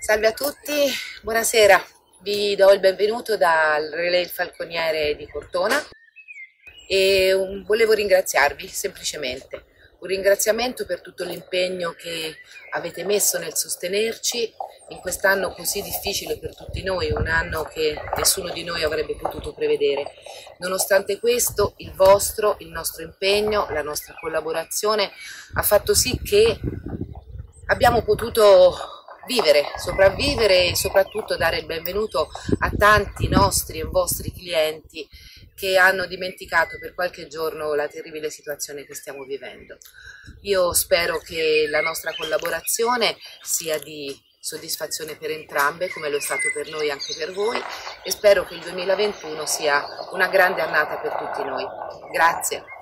Salve a tutti, buonasera. Vi do il benvenuto dal Relay Falconiere di Cortona e un- volevo ringraziarvi semplicemente. Un ringraziamento per tutto l'impegno che avete messo nel sostenerci in quest'anno così difficile per tutti noi, un anno che nessuno di noi avrebbe potuto prevedere. Nonostante questo, il vostro, il nostro impegno, la nostra collaborazione ha fatto sì che abbiamo potuto vivere, sopravvivere e soprattutto dare il benvenuto a tanti nostri e vostri clienti che hanno dimenticato per qualche giorno la terribile situazione che stiamo vivendo. Io spero che la nostra collaborazione sia di soddisfazione per entrambe, come lo è stato per noi anche per voi, e spero che il 2021 sia una grande annata per tutti noi. Grazie.